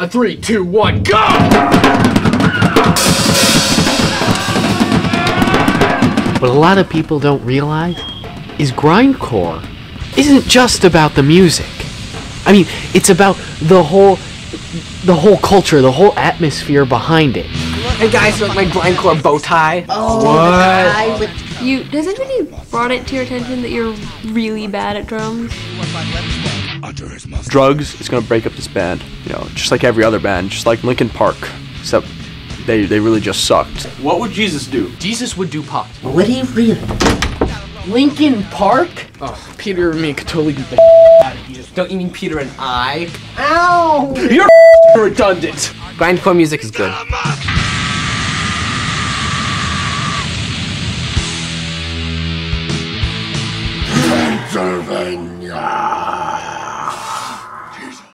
On three, two, one, go! What a lot of people don't realize is grindcore isn't just about the music. I mean, it's about the whole the whole culture, the whole atmosphere behind it. Hey guys, look my grindcore bow tie. Oh, what? you has anybody brought it to your attention that you're really bad at drums? Drugs is gonna break up this band. You know, just like every other band, just like Linkin Park, except they they really just sucked. What would Jesus do? Jesus would do pop. What Would he really? Linkin Park? Oh, Peter and me could totally get the out of here. Don't you mean Peter and I? Ow! You're redundant. Grindcore music is good. Pennsylvania.